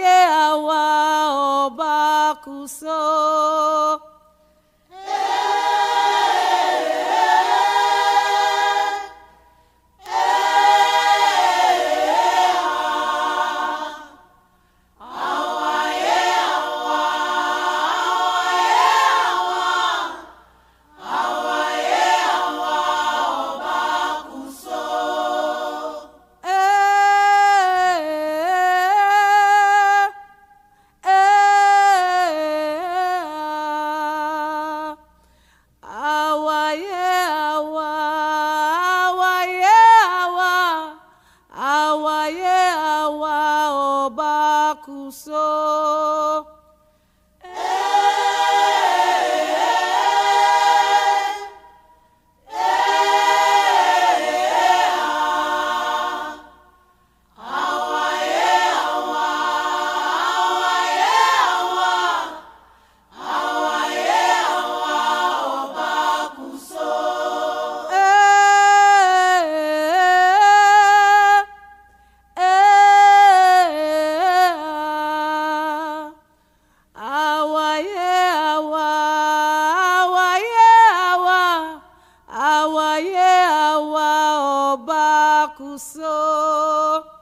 ayé àwa ọba kù sóò. kuso kuso.